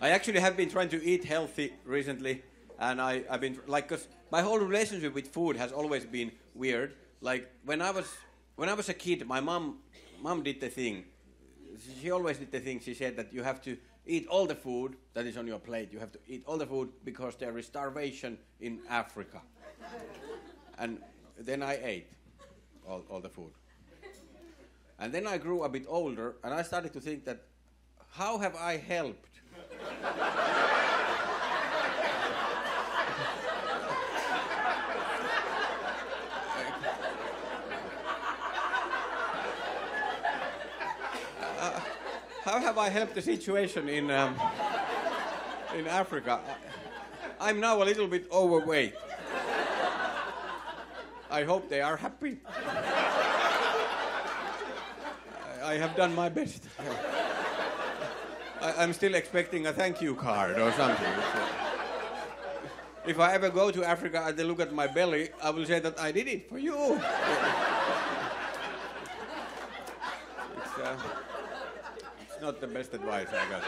I actually have been trying to eat healthy recently, and I, I've been like, cause my whole relationship with food has always been weird. Like when I was when I was a kid, my mom mom did the thing. She always did the thing. She said that you have to eat all the food that is on your plate. You have to eat all the food because there is starvation in Africa. and then I ate all, all the food. And then I grew a bit older, and I started to think that how have I helped? Uh, how have I helped the situation in, um, in Africa? I'm now a little bit overweight. I hope they are happy. I, I have done my best. I, am still expecting a thank you card or something. If I ever go to Africa and they look at my belly, I will say that I did it for you. it's, uh, it's not the best advice I got.